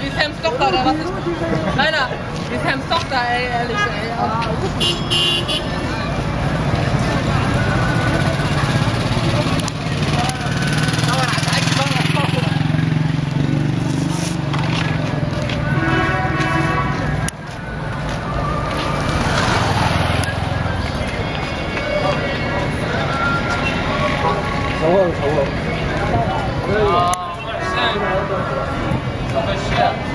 Hvis de starter det rette Nei da. Hvis de starter, er jeg liksom 头发都长了。可以。现在有点。